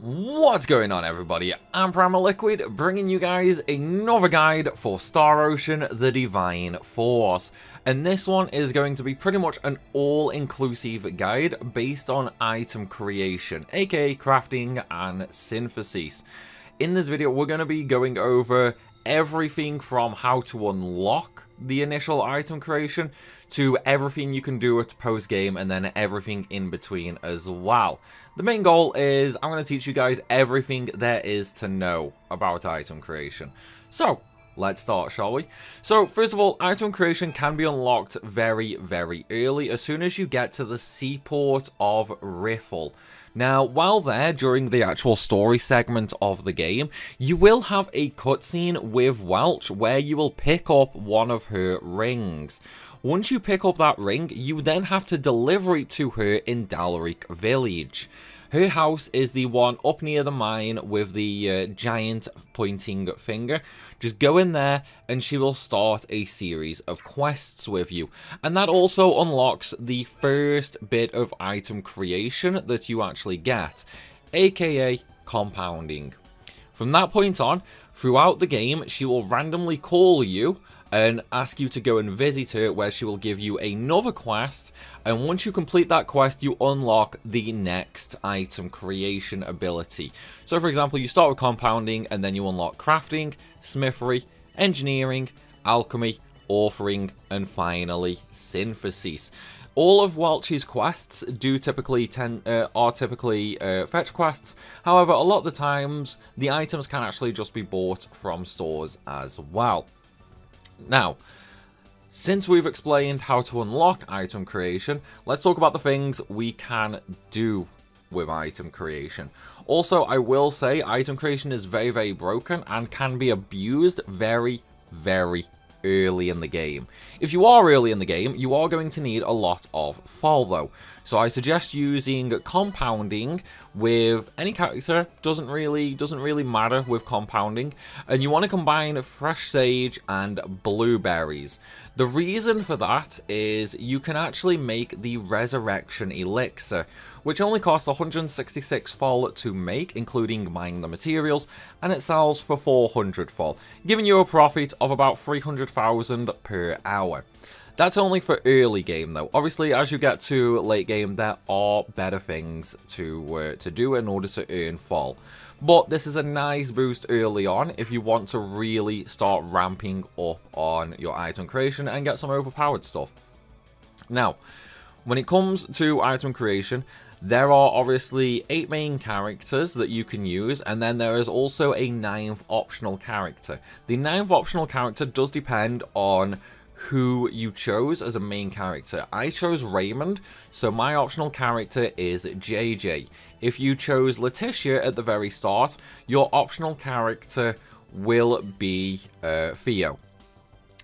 What's going on everybody, I'm Primal Liquid, bringing you guys another guide for Star Ocean The Divine Force. And this one is going to be pretty much an all-inclusive guide based on item creation, aka crafting and synthesis. In this video, we're going to be going over everything from how to unlock the initial item creation to everything you can do at post game and then everything in between as well. The main goal is I'm going to teach you guys everything there is to know about item creation. So, let's start, shall we? So, first of all, item creation can be unlocked very, very early, as soon as you get to the seaport of Riffle. Now, while there, during the actual story segment of the game, you will have a cutscene with Welch where you will pick up one of her rings. Once you pick up that ring, you then have to deliver it to her in Dalric Village. Her house is the one up near the mine with the uh, giant pointing finger. Just go in there and she will start a series of quests with you. And that also unlocks the first bit of item creation that you actually get, aka compounding. From that point on, throughout the game, she will randomly call you and ask you to go and visit her where she will give you another quest and once you complete that quest you unlock the next item creation ability. So for example you start with compounding and then you unlock crafting, smithery, engineering, alchemy, authoring and finally synthesis. All of Welch's quests do typically ten, uh, are typically uh, fetch quests. However, a lot of the times the items can actually just be bought from stores as well. Now, since we've explained how to unlock item creation, let's talk about the things we can do with item creation. Also, I will say item creation is very, very broken and can be abused very, very early in the game. If you are early in the game, you are going to need a lot of fol though. So I suggest using compounding with any character, doesn't really doesn't really matter with compounding, and you want to combine fresh sage and blueberries. The reason for that is you can actually make the resurrection elixir, which only costs 166 fol to make, including buying the materials, and it sells for 400 fol, giving you a profit of about 300,000 per hour. That's only for early game though. Obviously, as you get to late game, there are better things to uh, to do in order to earn fol. But this is a nice boost early on if you want to really start ramping up on your item creation and get some overpowered stuff. Now, when it comes to item creation, there are obviously eight main characters that you can use, and then there is also a ninth optional character. The ninth optional character does depend on who you chose as a main character. I chose Raymond, so my optional character is JJ. If you chose Letitia at the very start, your optional character will be uh, Theo.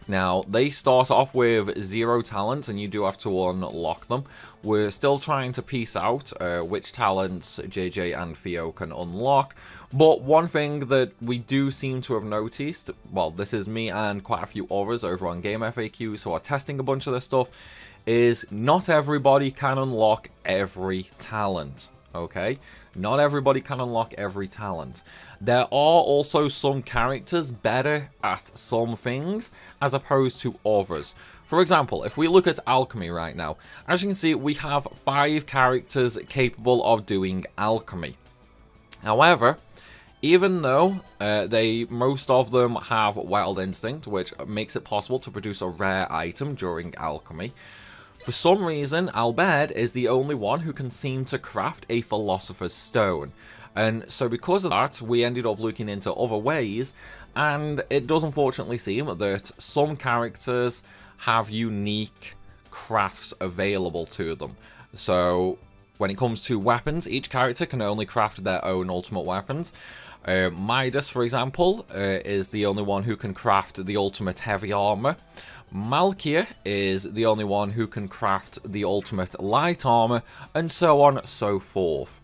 Now, they start off with zero talents, and you do have to unlock them. We're still trying to piece out uh, which talents JJ and Theo can unlock. But one thing that we do seem to have noticed, well, this is me and quite a few others over on Game FAQs who are testing a bunch of this stuff, is not everybody can unlock every talent okay? Not everybody can unlock every talent. There are also some characters better at some things as opposed to others. For example, if we look at alchemy right now, as you can see, we have five characters capable of doing alchemy. However, even though uh, they most of them have wild instinct, which makes it possible to produce a rare item during alchemy, for some reason, Albert is the only one who can seem to craft a Philosopher's Stone. And so because of that, we ended up looking into other ways, and it does unfortunately seem that some characters have unique crafts available to them. So when it comes to weapons, each character can only craft their own ultimate weapons. Uh, Midas, for example, uh, is the only one who can craft the ultimate heavy armor. Malkia is the only one who can craft the ultimate light armor, and so on so forth.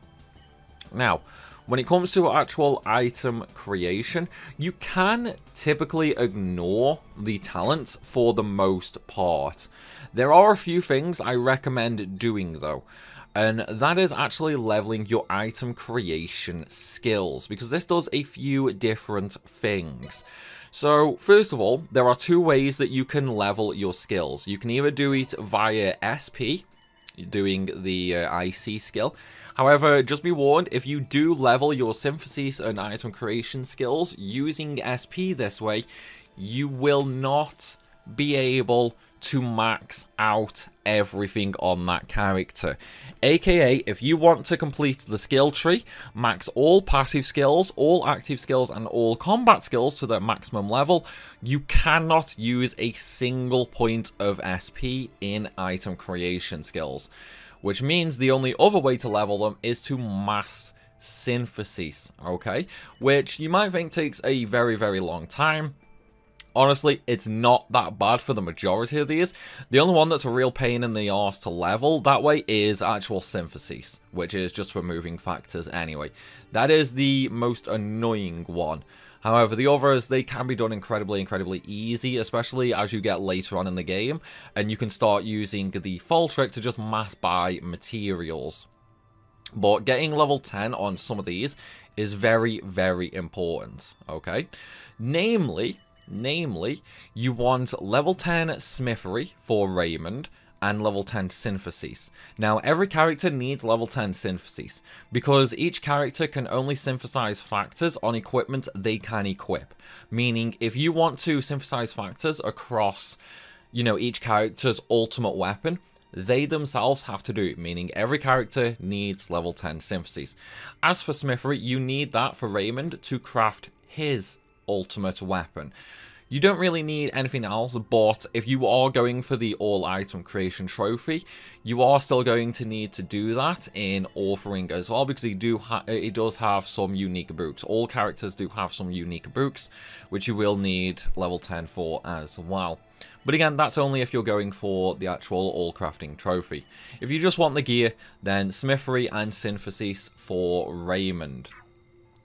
Now, when it comes to actual item creation, you can typically ignore the talents for the most part. There are a few things I recommend doing though and that is actually leveling your item creation skills, because this does a few different things. So, first of all, there are two ways that you can level your skills. You can either do it via SP, doing the uh, IC skill. However, just be warned, if you do level your synthesis and item creation skills using SP this way, you will not be able to max out everything on that character. AKA, if you want to complete the skill tree, max all passive skills, all active skills, and all combat skills to their maximum level, you cannot use a single point of SP in item creation skills. Which means the only other way to level them is to mass synthesis, okay? Which you might think takes a very, very long time Honestly, it's not that bad for the majority of these. The only one that's a real pain in the arse to level that way is actual synthesis, which is just removing factors anyway. That is the most annoying one. However, the others, they can be done incredibly, incredibly easy, especially as you get later on in the game, and you can start using the fol trick to just mass buy materials. But getting level 10 on some of these is very, very important, okay? Namely, Namely, you want level 10 Smithery for Raymond, and level 10 synthesis. Now, every character needs level 10 synthesis, because each character can only synthesize factors on equipment they can equip. Meaning, if you want to synthesize factors across, you know, each character's ultimate weapon, they themselves have to do it, meaning every character needs level 10 synthesis. As for Smithery, you need that for Raymond to craft his ultimate weapon. You don't really need anything else, but if you are going for the all item creation trophy, you are still going to need to do that in authoring as well, because it, do it does have some unique books. All characters do have some unique books, which you will need level 10 for as well. But again, that's only if you're going for the actual all crafting trophy. If you just want the gear, then Smithery and Synthesis for Raymond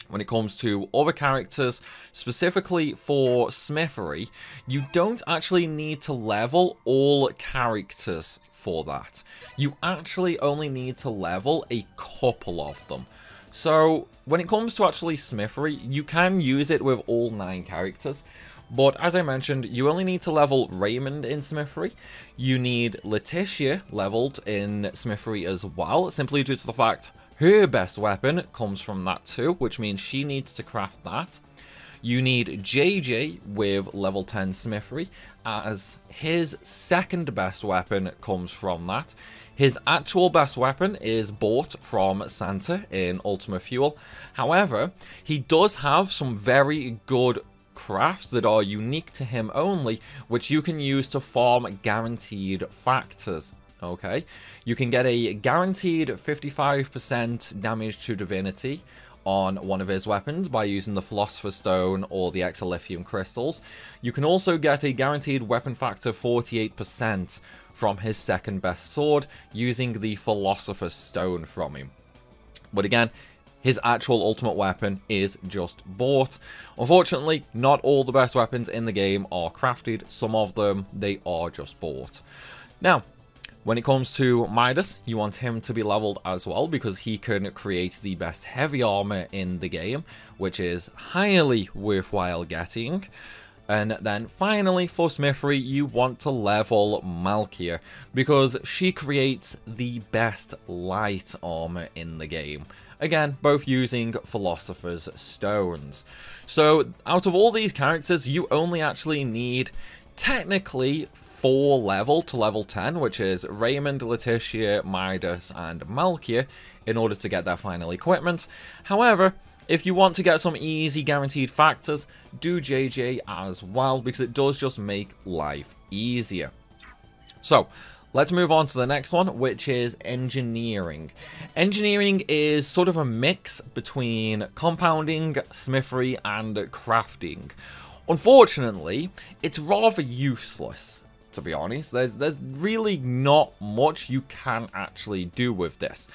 when it comes to other characters, specifically for Smithery, you don't actually need to level all characters for that. You actually only need to level a couple of them. So, when it comes to actually Smithery, you can use it with all 9 characters, but as I mentioned, you only need to level Raymond in Smithery. You need Letitia leveled in Smithery as well, simply due to the fact her best weapon comes from that too, which means she needs to craft that. You need JJ with level 10 Smithery, as his second best weapon comes from that. His actual best weapon is bought from Santa in Ultima Thule. However, he does have some very good crafts that are unique to him only, which you can use to farm guaranteed factors okay? You can get a guaranteed 55% damage to divinity on one of his weapons by using the Philosopher's Stone or the Exilithium Crystals. You can also get a guaranteed weapon factor 48% from his second best sword using the Philosopher's Stone from him. But again, his actual ultimate weapon is just bought. Unfortunately, not all the best weapons in the game are crafted. Some of them, they are just bought. Now, when it comes to Midas, you want him to be leveled as well because he can create the best heavy armor in the game, which is highly worthwhile getting. And then finally for Smithery, you want to level Malkia because she creates the best light armor in the game. Again, both using Philosopher's Stones. So out of all these characters, you only actually need technically four level to level 10, which is Raymond, Letitia, Midas, and Malkia, in order to get their final equipment. However, if you want to get some easy guaranteed factors, do JJ as well, because it does just make life easier. So, Let's move on to the next one, which is engineering. Engineering is sort of a mix between compounding, smithery, and crafting. Unfortunately, it's rather useless to be honest. There's, there's really not much you can actually do with this.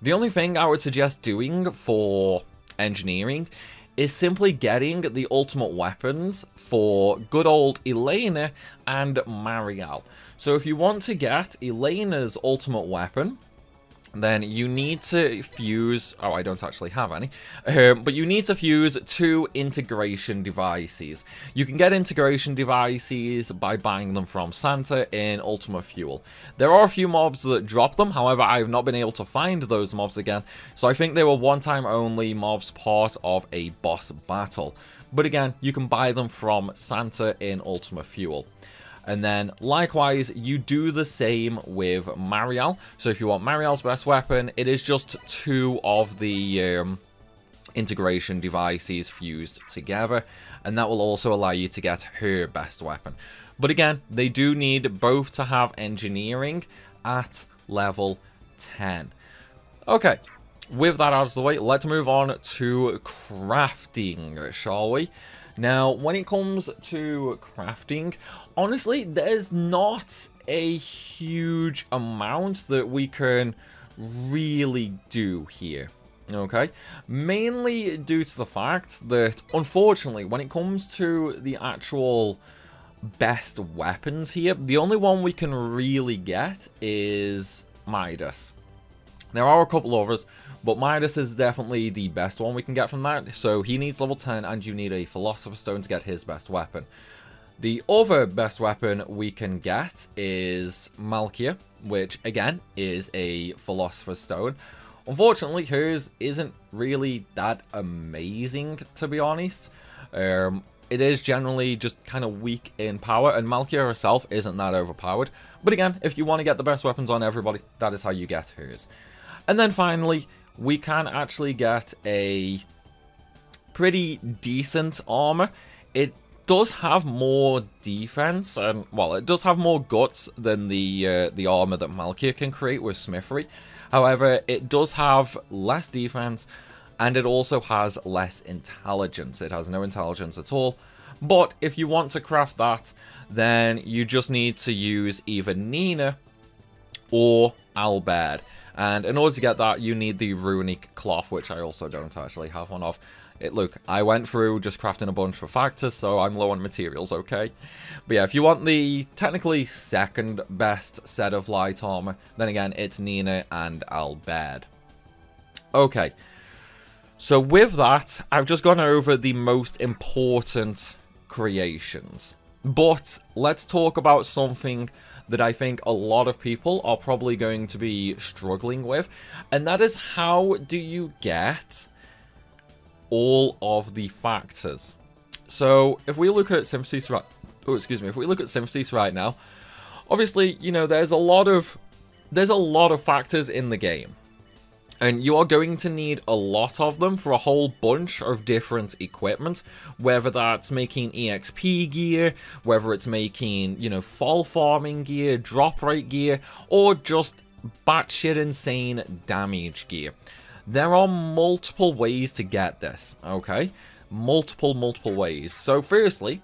The only thing I would suggest doing for engineering is simply getting the ultimate weapons for good old Elena and Marielle. So if you want to get Elena's ultimate weapon, then you need to fuse, oh I don't actually have any, um, but you need to fuse two integration devices. You can get integration devices by buying them from Santa in Ultima Thule. There are a few mobs that drop them, however I have not been able to find those mobs again, so I think they were one time only mobs part of a boss battle. But again, you can buy them from Santa in Ultima Thule. And then, likewise, you do the same with Marielle. So if you want Marielle's best weapon, it is just two of the um, integration devices fused together. And that will also allow you to get her best weapon. But again, they do need both to have engineering at level 10. Okay, with that out of the way, let's move on to crafting, shall we? Now, when it comes to crafting, honestly, there's not a huge amount that we can really do here. Okay, mainly due to the fact that, unfortunately, when it comes to the actual best weapons here, the only one we can really get is Midas. There are a couple others, but Midas is definitely the best one we can get from that. So he needs level 10 and you need a Philosopher's Stone to get his best weapon. The other best weapon we can get is Malkia, which again is a Philosopher's Stone. Unfortunately, hers isn't really that amazing, to be honest. Um, it is generally just kind of weak in power, and Malkia herself isn't that overpowered. But again, if you want to get the best weapons on everybody, that is how you get hers. And then finally, we can actually get a pretty decent armor. It does have more defense, and well, it does have more guts than the uh, the armor that Malkia can create with Smithery. However, it does have less defense, and it also has less intelligence. It has no intelligence at all. But if you want to craft that, then you just need to use either Nina or Albert. And in order to get that, you need the runic cloth, which I also don't actually have one of. It, look, I went through just crafting a bunch for factors, so I'm low on materials, okay? But yeah, if you want the technically second best set of light armor, then again, it's Nina and Albert. Okay, so with that, I've just gone over the most important creations. But let's talk about something that I think a lot of people are probably going to be struggling with, and that is how do you get all of the factors? So if we look at Synthesis right, oh excuse me, if we look at Synthesis right now, obviously you know there's a lot of there's a lot of factors in the game. And you are going to need a lot of them for a whole bunch of different equipment, whether that's making EXP gear, whether it's making, you know, fall farming gear, drop rate gear, or just batshit insane damage gear. There are multiple ways to get this, okay? Multiple, multiple ways. So firstly,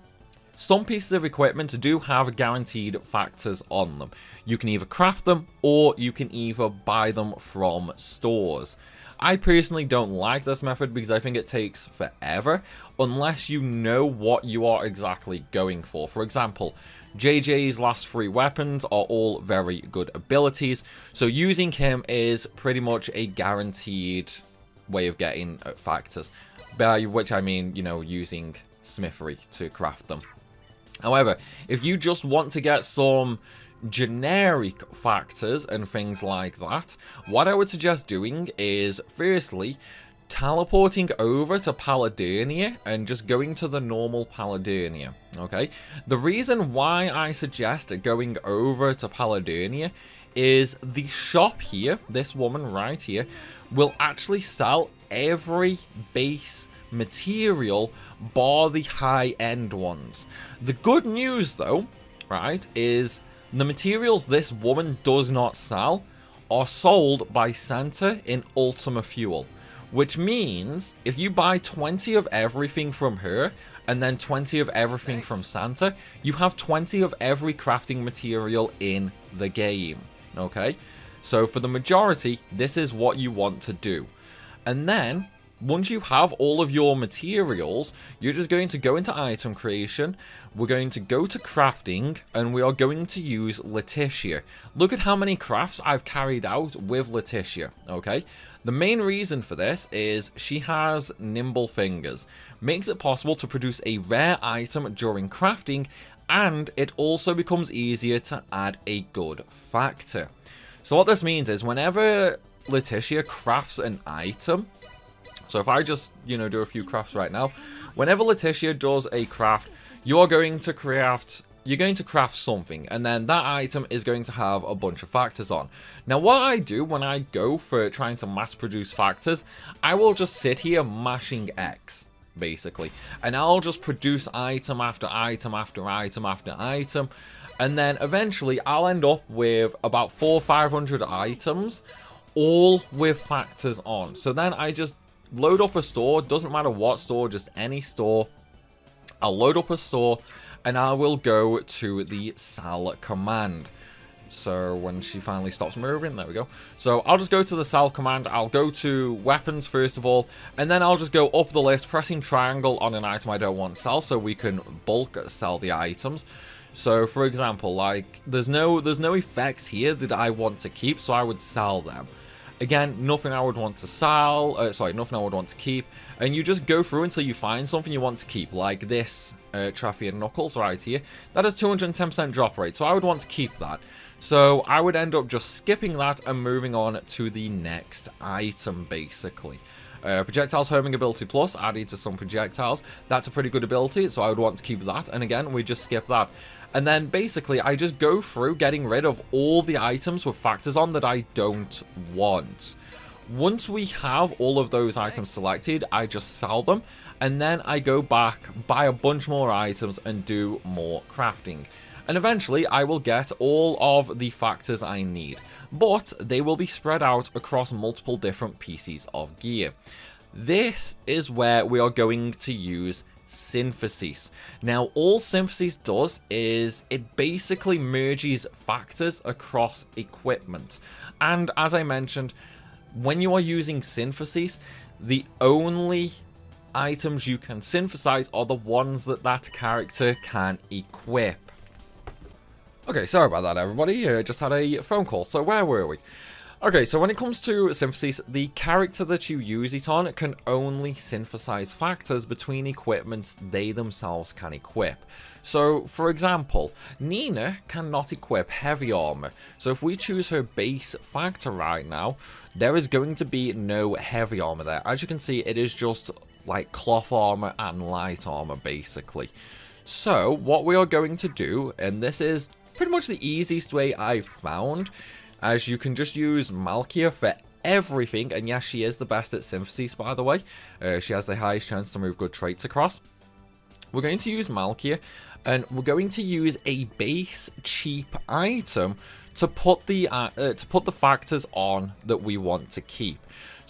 some pieces of equipment do have guaranteed factors on them. You can either craft them or you can either buy them from stores. I personally don't like this method because I think it takes forever unless you know what you are exactly going for. For example, JJ's last three weapons are all very good abilities, so using him is pretty much a guaranteed way of getting uh, factors, by which I mean, you know, using smithery to craft them. However, if you just want to get some generic factors and things like that, what I would suggest doing is, firstly, teleporting over to Palladirnia and just going to the normal Palladirnia, okay? The reason why I suggest going over to Palladirnia is the shop here, this woman right here, will actually sell every base material bar the high-end ones. The good news, though, right, is the materials this woman does not sell are sold by Santa in Ultima Thule. Which means, if you buy 20 of everything from her, and then 20 of everything nice. from Santa, you have 20 of every crafting material in the game. Okay? So for the majority, this is what you want to do. And then, once you have all of your materials, you're just going to go into item creation, we're going to go to crafting, and we are going to use Letitia. Look at how many crafts I've carried out with Letitia, okay? The main reason for this is she has nimble fingers, makes it possible to produce a rare item during crafting, and it also becomes easier to add a good factor. So what this means is whenever Letitia crafts an item, so if I just, you know, do a few crafts right now, whenever Letitia does a craft, you're going to craft you're going to craft something and then that item is going to have a bunch of factors on. Now what I do when I go for trying to mass produce factors, I will just sit here mashing X basically and I'll just produce item after item after item after item and then eventually I'll end up with about four 500 items all with factors on. So then I just load up a store, doesn't matter what store, just any store. I'll load up a store and I will go to the sal command. So when she finally stops moving, there we go. So I'll just go to the sal command, I'll go to weapons first of all, and then I'll just go up the list, pressing triangle on an item I don't want to sell so we can bulk sell the items. So for example, like there's no there's no effects here that I want to keep, so I would sell them. Again, nothing I would want to sell, uh, sorry, nothing I would want to keep, and you just go through until you find something you want to keep, like this uh, Traffian Knuckles right here. That has 210% drop rate, so I would want to keep that. So I would end up just skipping that and moving on to the next item, basically. Uh, projectiles homing ability plus added to some projectiles. That's a pretty good ability, so I would want to keep that. And again, we just skip that. And then basically, I just go through getting rid of all the items with factors on that I don't want. Once we have all of those items selected, I just sell them. And then I go back, buy a bunch more items, and do more crafting. And eventually, I will get all of the factors I need. But they will be spread out across multiple different pieces of gear. This is where we are going to use synthesis. Now, all synthesis does is it basically merges factors across equipment. And as I mentioned, when you are using synthesis, the only items you can synthesize are the ones that that character can equip. Okay, sorry about that everybody, uh, just had a phone call, so where were we? Okay, so when it comes to synthesis, the character that you use it on can only synthesize factors between equipment they themselves can equip. So, for example, Nina cannot equip heavy armor, so if we choose her base factor right now, there is going to be no heavy armor there. As you can see, it is just like cloth armor and light armor, basically. So, what we are going to do, and this is pretty much the easiest way I've found, as you can just use Malkia for everything, and yes, she is the best at Synthesis, by the way. Uh, she has the highest chance to move good traits across. We're going to use Malkia, and we're going to use a base cheap item to put the uh, uh, to put the factors on that we want to keep.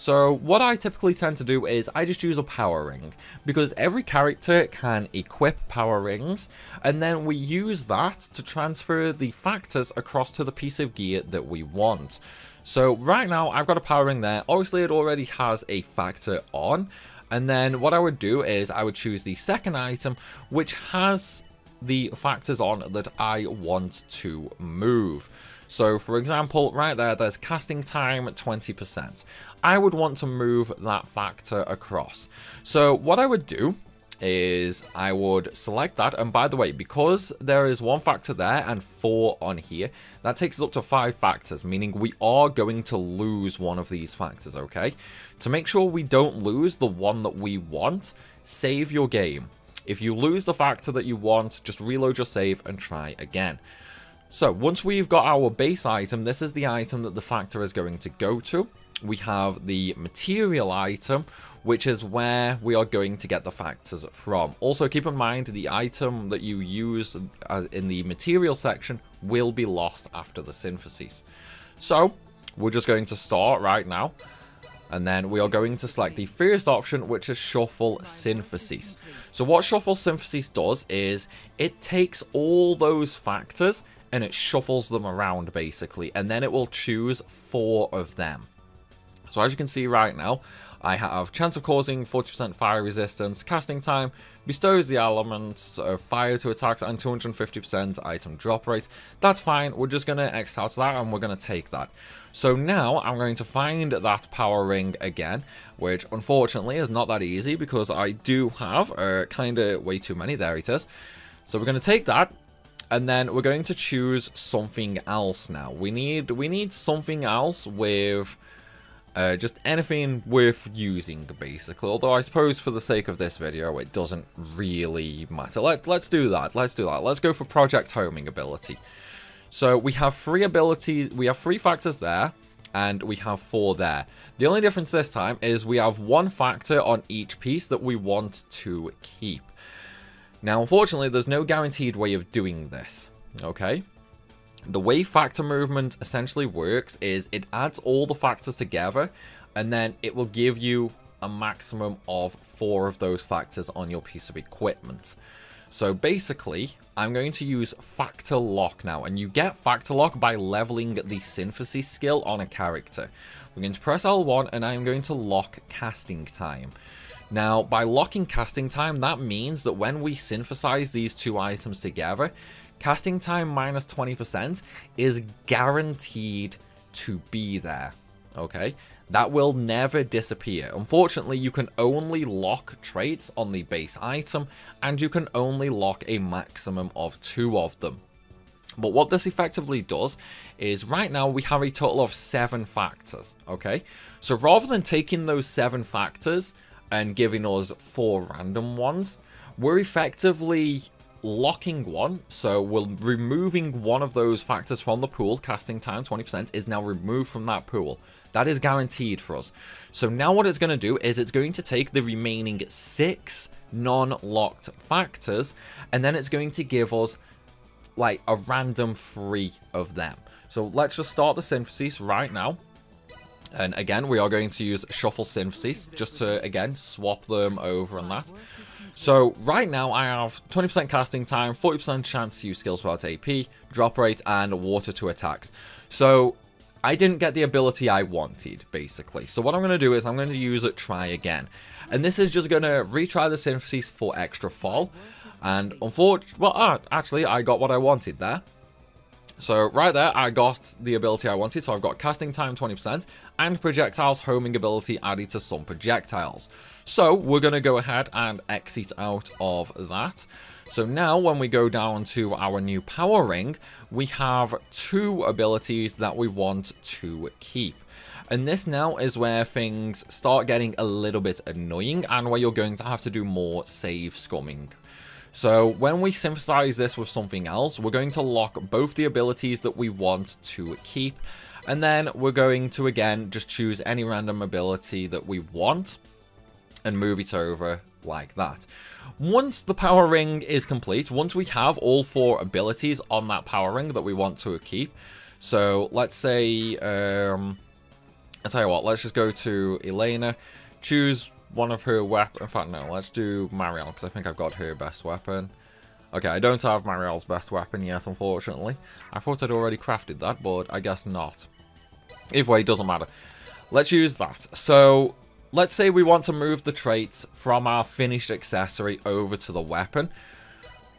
So what I typically tend to do is I just use a power ring because every character can equip power rings and then we use that to transfer the factors across to the piece of gear that we want. So right now I've got a power ring there, obviously it already has a factor on and then what I would do is I would choose the second item which has the factors on that I want to move. So for example, right there, there's casting time 20%. I would want to move that factor across. So what I would do is I would select that and by the way because there is one factor there and four on here that takes us up to five factors meaning we are going to lose one of these factors okay to make sure we don't lose the one that we want save your game if you lose the factor that you want just reload your save and try again so once we've got our base item, this is the item that the factor is going to go to. We have the material item, which is where we are going to get the factors from. Also keep in mind the item that you use in the material section will be lost after the synthesis. So we're just going to start right now. And then we are going to select the first option, which is Shuffle Synthesis. So what Shuffle Synthesis does is it takes all those factors and it shuffles them around basically, and then it will choose four of them. So as you can see right now, I have chance of causing 40% fire resistance, casting time, bestows the elements of fire to attacks, and 250% item drop rate. That's fine, we're just going to X out that and we're going to take that. So now I'm going to find that power ring again, which unfortunately is not that easy because I do have uh, kind of way too many. There it is. So we're going to take that, and then we're going to choose something else now. We need we need something else with uh, just anything worth using, basically. Although I suppose for the sake of this video, it doesn't really matter. Let, let's do that. Let's do that. Let's go for Project Homing ability. So we have three abilities. We have three factors there, and we have four there. The only difference this time is we have one factor on each piece that we want to keep. Now, unfortunately, there's no guaranteed way of doing this, okay? The way factor movement essentially works is it adds all the factors together and then it will give you a maximum of four of those factors on your piece of equipment. So basically, I'm going to use Factor Lock now, and you get Factor Lock by leveling the Synthesis skill on a character. We're going to press L1, and I'm going to lock casting time. Now, by locking casting time, that means that when we synthesize these two items together, casting time minus 20% is guaranteed to be there, okay? That will never disappear. Unfortunately, you can only lock traits on the base item, and you can only lock a maximum of two of them. But what this effectively does is right now we have a total of seven factors, okay? So rather than taking those seven factors and giving us four random ones, we're effectively locking one, so we're removing one of those factors from the pool, casting time 20% is now removed from that pool. That is guaranteed for us. So now what it's going to do is it's going to take the remaining six non-locked factors, and then it's going to give us like a random three of them. So let's just start the synthesis right now. And again, we are going to use shuffle synthesis just to, again, swap them over and that. So right now I have 20% casting time, 40% chance to use skills without AP, drop rate, and water to attacks. So I didn't get the ability I wanted, basically. So what I'm going to do is I'm going to use it try again. And this is just going to retry the synthesis for extra fol. And unfortunately, well, uh, actually, I got what I wanted there. So right there, I got the ability I wanted. So I've got casting time 20% and projectiles homing ability added to some projectiles. So we're going to go ahead and exit out of that. So now when we go down to our new power ring, we have two abilities that we want to keep. And this now is where things start getting a little bit annoying and where you're going to have to do more save scumming. So when we synthesize this with something else, we're going to lock both the abilities that we want to keep. And then we're going to, again, just choose any random ability that we want and move it over like that. Once the power ring is complete, once we have all four abilities on that power ring that we want to keep, so let's say, um, I'll tell you what, let's just go to Elena, choose one of her weapon. In fact, no, let's do Marielle, because I think I've got her best weapon. Okay, I don't have Marielle's best weapon yet, unfortunately. I thought I'd already crafted that, but I guess not. Either way, it doesn't matter. Let's use that. So, let's say we want to move the traits from our finished accessory over to the weapon.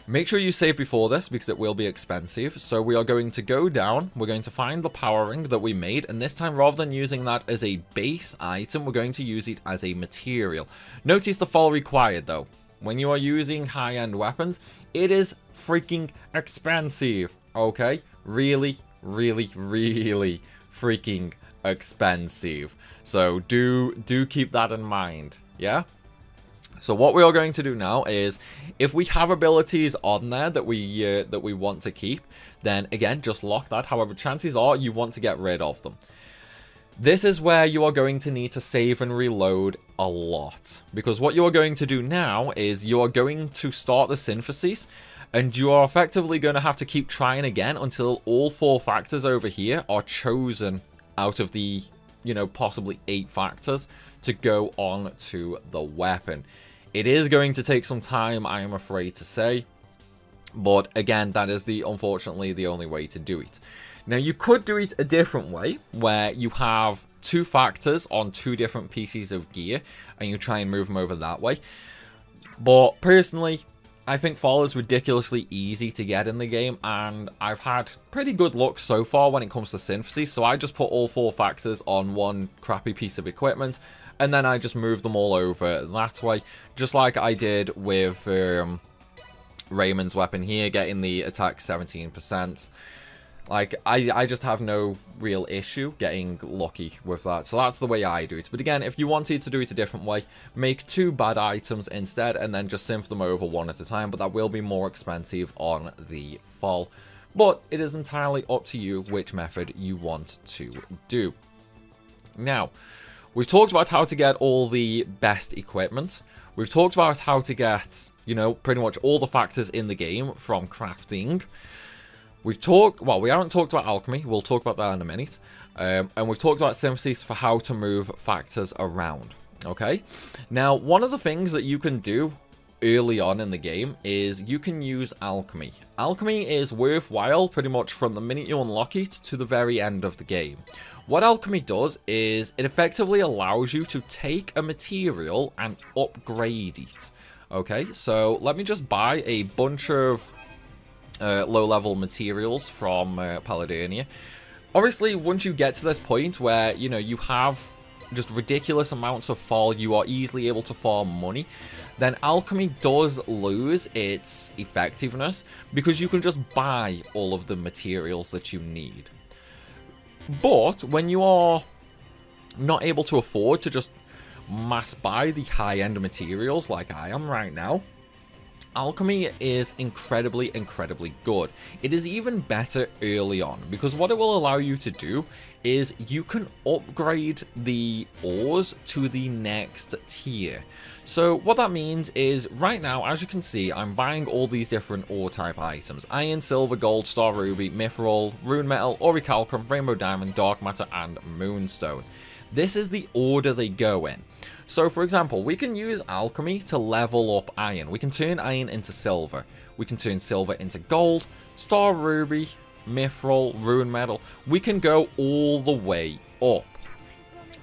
Make sure you save before this because it will be expensive. So we are going to go down, we're going to find the power ring that we made, and this time rather than using that as a base item, we're going to use it as a material. Notice the fol required though. When you are using high-end weapons, it is freaking expensive, okay? Really, really, really freaking expensive. So do do keep that in mind, yeah? So what we are going to do now is, if we have abilities on there that we uh, that we want to keep, then again, just lock that. However, chances are you want to get rid of them. This is where you are going to need to save and reload a lot. Because what you are going to do now is you are going to start the synthesis and you are effectively going to have to keep trying again until all four factors over here are chosen out of the, you know, possibly eight factors to go on to the weapon. It is going to take some time, I am afraid to say. But again, that is the unfortunately the only way to do it. Now, you could do it a different way, where you have two factors on two different pieces of gear, and you try and move them over that way. But personally, I think fol is ridiculously easy to get in the game, and I've had pretty good luck so far when it comes to synthesis, so I just put all four factors on one crappy piece of equipment, and then I just move them all over that way, just like I did with um, Raymond's weapon here, getting the attack 17%. Like, I, I just have no real issue getting lucky with that. So that's the way I do it. But again, if you wanted to do it a different way, make two bad items instead and then just synth them over one at a time. But that will be more expensive on the fol. But it is entirely up to you which method you want to do. Now, we've talked about how to get all the best equipment. We've talked about how to get, you know, pretty much all the factors in the game from crafting. We've talked, well, we haven't talked about alchemy. We'll talk about that in a minute. Um, and we've talked about synthesis for how to move factors around. Okay? Now, one of the things that you can do early on in the game is you can use alchemy. Alchemy is worthwhile pretty much from the minute you unlock it to the very end of the game. What alchemy does is it effectively allows you to take a material and upgrade it. Okay, so let me just buy a bunch of uh, low-level materials from uh, Palladia. Obviously, once you get to this point where, you know, you have just ridiculous amounts of fol, you are easily able to farm money, then alchemy does lose its effectiveness because you can just buy all of the materials that you need. But when you are not able to afford to just mass buy the high-end materials like I am right now, Alchemy is incredibly, incredibly good. It is even better early on, because what it will allow you to do is you can upgrade the ores to the next tier. So what that means is, right now, as you can see, I'm buying all these different ore type items. Iron, silver, gold, star ruby, mithril, rune metal, orichalcum, rainbow diamond, dark matter, and moonstone. This is the order they go in. So for example, we can use alchemy to level up iron. We can turn iron into silver. We can turn silver into gold, star ruby, mithril, rune metal. We can go all the way up.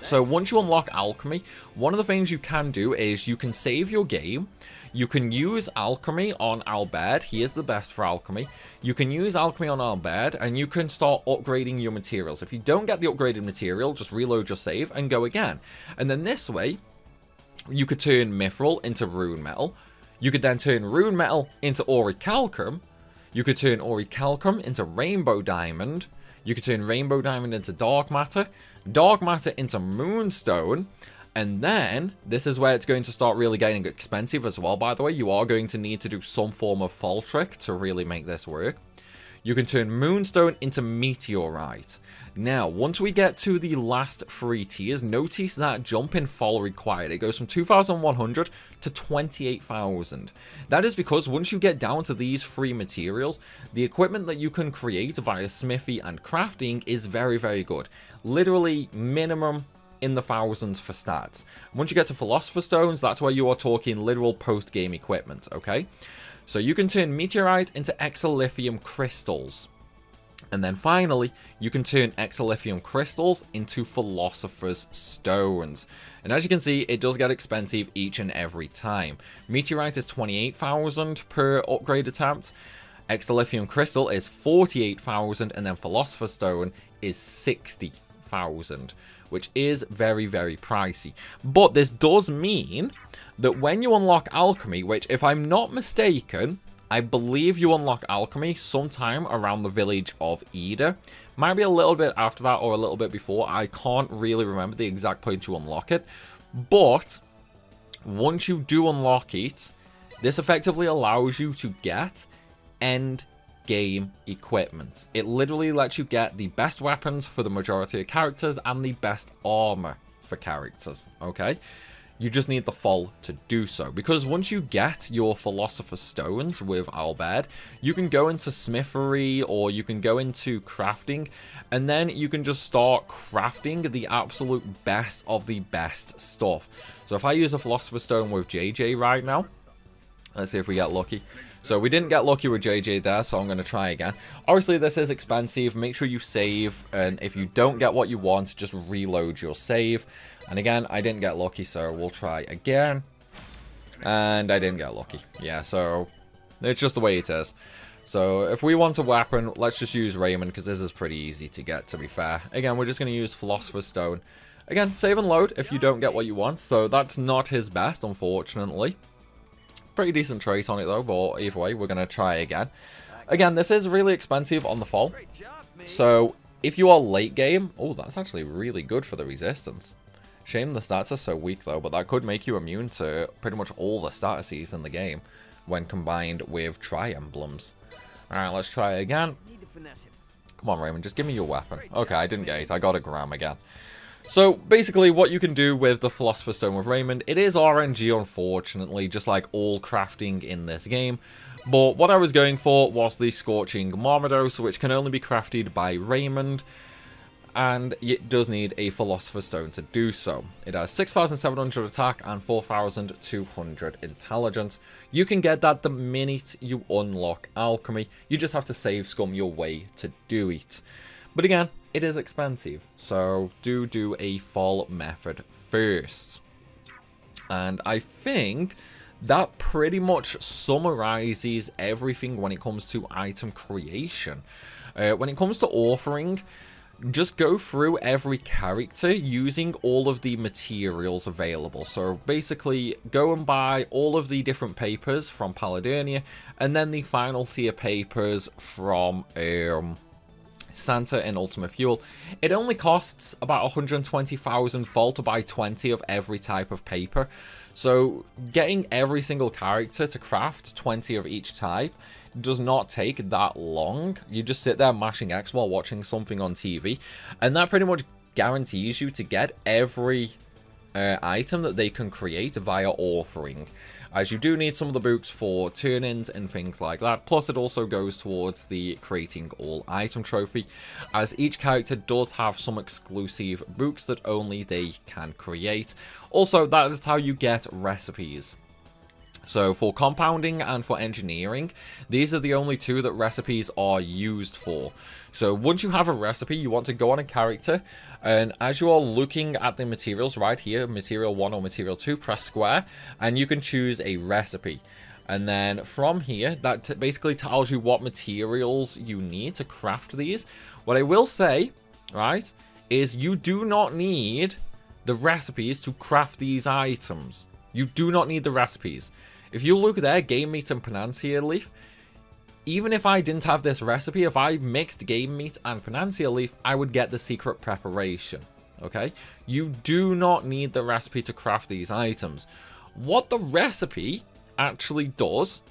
So once you unlock alchemy, one of the things you can do is you can save your game. You can use alchemy on Albert. He is the best for alchemy. You can use alchemy on Albert and you can start upgrading your materials. If you don't get the upgraded material, just reload your save and go again. And then this way, you could turn Mithril into Rune Metal. You could then turn Rune Metal into Orichalcum. You could turn Orichalcum into Rainbow Diamond. You could turn Rainbow Diamond into Dark Matter. Dark Matter into Moonstone. And then, this is where it's going to start really getting expensive as well, by the way. You are going to need to do some form of fol trick to really make this work you can turn Moonstone into Meteorite. Now, once we get to the last three tiers, notice that jump in fol required. It goes from 2,100 to 28,000. That is because once you get down to these three materials, the equipment that you can create via smithy and crafting is very, very good. Literally minimum in the thousands for stats. Once you get to Philosopher Stones, that's where you are talking literal post-game equipment, okay? So you can turn meteorite into exolithium crystals. And then finally, you can turn exolithium crystals into philosopher's stones. And as you can see, it does get expensive each and every time. Meteorite is 28,000 per upgrade attempt. Exolithium crystal is 48,000 and then philosopher's stone is 60,000 which is very, very pricey. But this does mean that when you unlock alchemy, which if I'm not mistaken, I believe you unlock alchemy sometime around the village of Eda. Might be a little bit after that or a little bit before. I can't really remember the exact point you unlock it. But once you do unlock it, this effectively allows you to get end game equipment. It literally lets you get the best weapons for the majority of characters and the best armor for characters, okay? You just need the fol to do so. Because once you get your Philosopher's Stones with Albert, you can go into smithery or you can go into crafting, and then you can just start crafting the absolute best of the best stuff. So if I use a Philosopher's Stone with JJ right now, Let's see if we get lucky. So we didn't get lucky with JJ there, so I'm going to try again. Obviously, this is expensive. Make sure you save, and if you don't get what you want, just reload your save. And again, I didn't get lucky, so we'll try again. And I didn't get lucky. Yeah, so it's just the way it is. So if we want a weapon, let's just use Raymond, because this is pretty easy to get, to be fair. Again, we're just going to use Philosopher's Stone. Again, save and load if you don't get what you want, so that's not his best, unfortunately. Pretty decent trait on it though, but either way, we're going to try again. Again, this is really expensive on the fol, so if you are late game, oh, that's actually really good for the resistance. Shame the stats are so weak though, but that could make you immune to pretty much all the statuses in the game when combined with tri-emblems. Alright, let's try again. Come on, Raymond, just give me your weapon. Okay, I didn't get it. I got a gram again. So, basically, what you can do with the Philosopher's Stone with Raymond, it is RNG, unfortunately, just like all crafting in this game. But what I was going for was the Scorching Marmados, which can only be crafted by Raymond and it does need a Philosopher's Stone to do so. It has 6,700 attack and 4,200 intelligence. You can get that the minute you unlock Alchemy, you just have to save scum your way to do it. But again, it is expensive, so do do a full method first. And I think that pretty much summarizes everything when it comes to item creation. Uh, when it comes to authoring, just go through every character using all of the materials available. So basically, go and buy all of the different papers from Palladirnia, and then the final tier papers from um, Santa in Ultima Thule. It only costs about 120,000 fol to buy 20 of every type of paper. So getting every single character to craft 20 of each type does not take that long. You just sit there mashing X while watching something on TV, and that pretty much guarantees you to get every uh, item that they can create via authoring as you do need some of the books for turn-ins and things like that. Plus, it also goes towards the creating all item trophy, as each character does have some exclusive books that only they can create. Also, that is how you get recipes. So for compounding and for engineering, these are the only two that recipes are used for. So once you have a recipe, you want to go on a character, and as you are looking at the materials right here, material 1 or material 2, press square, and you can choose a recipe. And then from here, that basically tells you what materials you need to craft these. What I will say, right, is you do not need the recipes to craft these items. You do not need the recipes. If you look there, game meat and Panacea leaf, even if I didn't have this recipe, if I mixed game meat and Panacea leaf, I would get the secret preparation. Okay? You do not need the recipe to craft these items. What the recipe actually does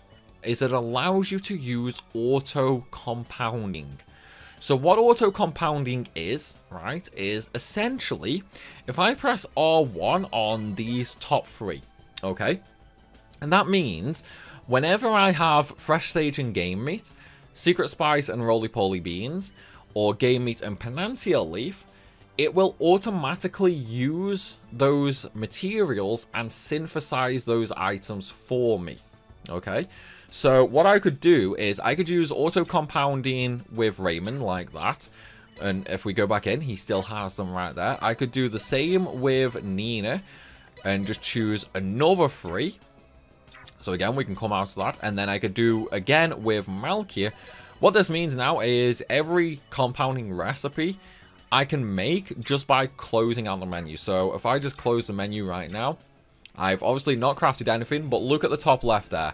is it allows you to use auto compounding. So what auto compounding is, right, is essentially if I press R1 on these top three, okay, and that means whenever I have Fresh Sage and Game Meat, Secret Spice and Roly Poly Beans, or Game Meat and Panacea Leaf, it will automatically use those materials and synthesize those items for me. Okay, so what I could do is I could use auto compounding with Raymond like that. And if we go back in, he still has them right there. I could do the same with Nina and just choose another three so again, we can come out of that, and then I could do again with Malkya. What this means now is every compounding recipe I can make just by closing out the menu. So if I just close the menu right now, I've obviously not crafted anything, but look at the top left there.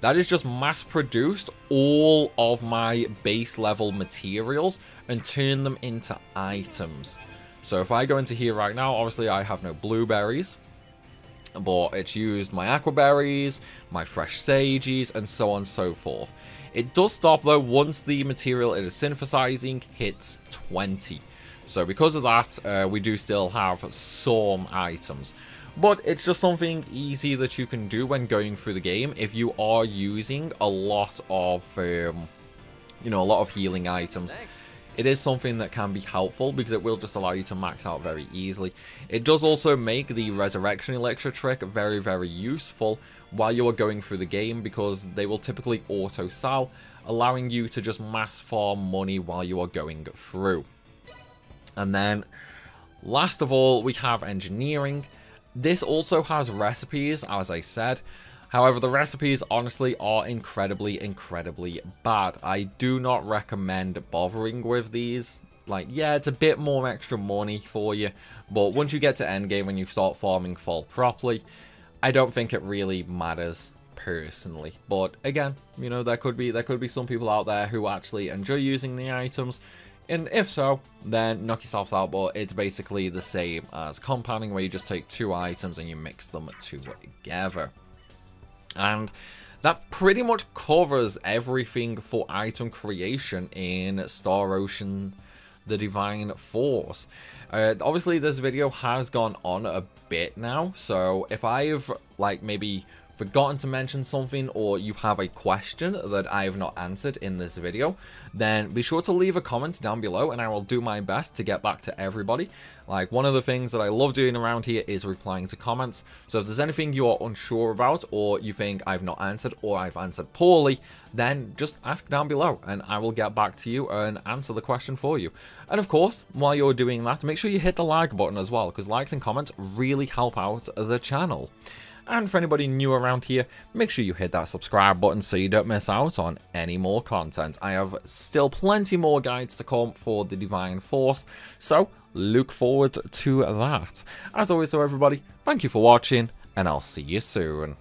That is just mass-produced all of my base level materials and turn them into items. So if I go into here right now, obviously I have no blueberries but it's used my aquaberries, my fresh sages, and so on and so forth. It does stop though once the material it is synthesizing hits 20. So because of that, uh, we do still have some items. But it's just something easy that you can do when going through the game if you are using a lot of, um, you know, a lot of healing items. Thanks. It is something that can be helpful because it will just allow you to max out very easily. It does also make the Resurrection Elixir trick very, very useful while you are going through the game because they will typically auto-sell, allowing you to just mass farm money while you are going through. And then, last of all, we have Engineering. This also has recipes, as I said, However, the recipes honestly are incredibly, incredibly bad. I do not recommend bothering with these. Like, yeah, it's a bit more extra money for you, but once you get to endgame and you start farming fol properly, I don't think it really matters personally. But again, you know, there could be there could be some people out there who actually enjoy using the items. And if so, then knock yourselves out, but it's basically the same as compounding where you just take two items and you mix them together. And that pretty much covers everything for item creation in Star Ocean the Divine Force. Uh, obviously, this video has gone on a bit now, so if I've, like, maybe forgotten to mention something or you have a question that I have not answered in this video, then be sure to leave a comment down below and I will do my best to get back to everybody. Like, one of the things that I love doing around here is replying to comments, so if there's anything you are unsure about or you think I've not answered or I've answered poorly, then just ask down below and I will get back to you and answer the question for you. And of course, while you're doing that, make sure you hit the like button as well, because likes and comments really help out the channel. And for anybody new around here, make sure you hit that subscribe button so you don't miss out on any more content. I have still plenty more guides to come for the Divine Force, so look forward to that. As always, so everybody, thank you for watching, and I'll see you soon.